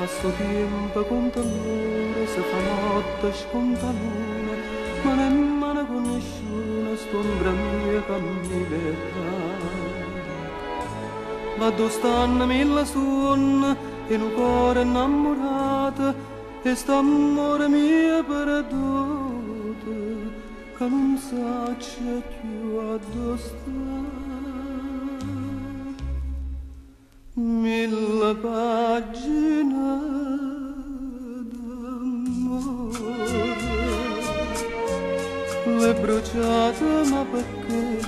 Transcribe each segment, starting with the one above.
a sto tempo con t'amore se fa notte sconta luna ma nemmeno con nessuno st'ombra mia verrà ma dove stanno mille sonne in un cuore innamorato e st'amore mio perduto che non sa più a dove sta mille pagine le bruciate ma perché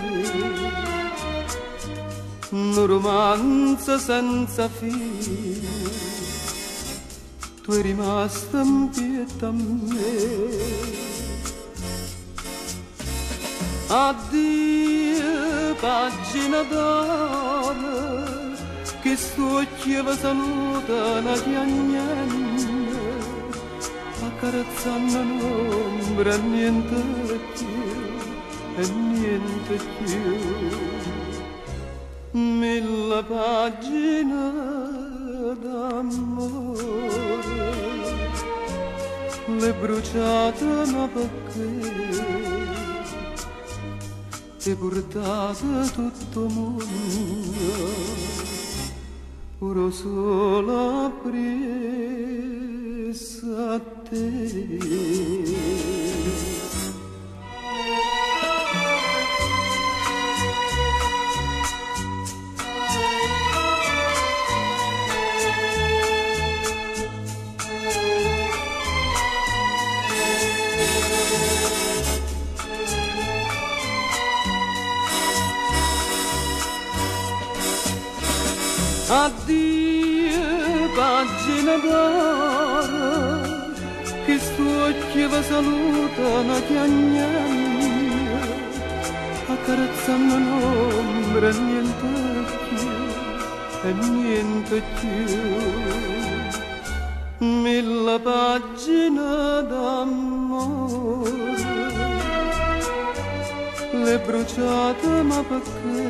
un romanzo senza fine. Tu eri rimasta in pietà a me addio pagina d'oro che socchieva saluta la chiagnenda accarezzando l'ombra niente più e niente più. Mille pagine d'amore le bruciate ma perché? E portate tutto mondo puro solo presa a te. Addio pagina d'oro che stuocchi va salutano chiagnando accarezzando l'ombra niente più e niente più mille pagine d'amore le bruciate ma perché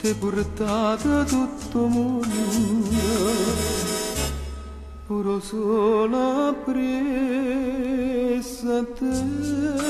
te portate tutto mondo sola presa te